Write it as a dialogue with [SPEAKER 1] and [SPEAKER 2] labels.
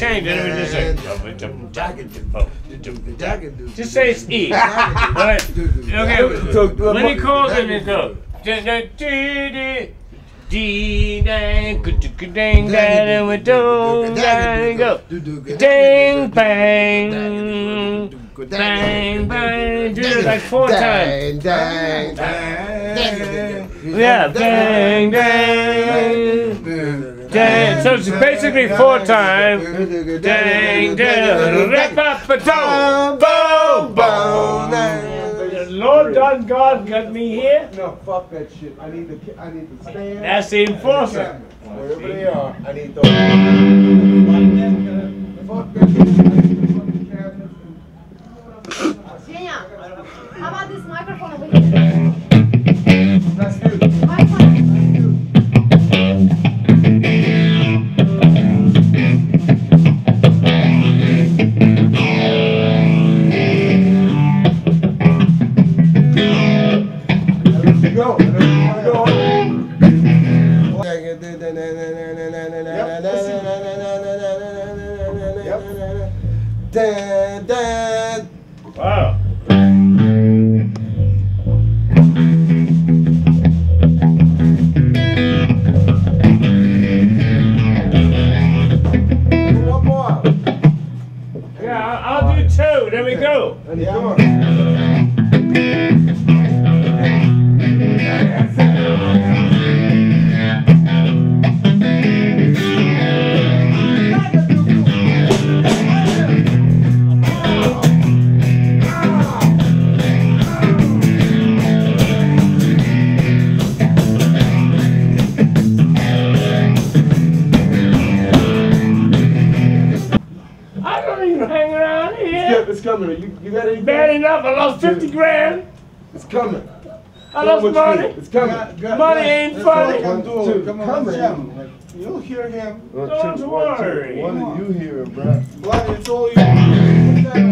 [SPEAKER 1] Just say it's E. Alright. Okay.
[SPEAKER 2] So,
[SPEAKER 1] Let me call it and then go. D dang, dang, dang, dang, we do, dang, go. Dang, bang, bang, bang. Do it like four times.
[SPEAKER 2] Dang, dang,
[SPEAKER 1] Yeah, bang, dang, dang. So it's basically four times. Dang, dang, rap up a boom, boom, boom. Lord done God got me here.
[SPEAKER 2] No, fuck that shit. I need the, ki- I need the stand.
[SPEAKER 1] That's the enforcer.
[SPEAKER 2] Wherever they are, I need those. Dun, dun.
[SPEAKER 1] Wow.
[SPEAKER 2] One more.
[SPEAKER 1] Yeah, I'll I'll do two. There we go.
[SPEAKER 2] And
[SPEAKER 1] I don't even hang around here.
[SPEAKER 2] it's coming. You, you got anything?
[SPEAKER 1] Bad enough. I lost 50 grand.
[SPEAKER 2] It's coming.
[SPEAKER 1] I lost
[SPEAKER 2] What
[SPEAKER 1] money.
[SPEAKER 2] It's coming.
[SPEAKER 1] Money ain't funny.
[SPEAKER 2] One, two,
[SPEAKER 3] Come on,
[SPEAKER 2] coming.
[SPEAKER 3] Jim. You'll hear him.
[SPEAKER 2] One,
[SPEAKER 1] Don't
[SPEAKER 2] two, one, two.
[SPEAKER 1] worry.
[SPEAKER 2] What are you hearing, bruh?
[SPEAKER 3] Blood, it's all you.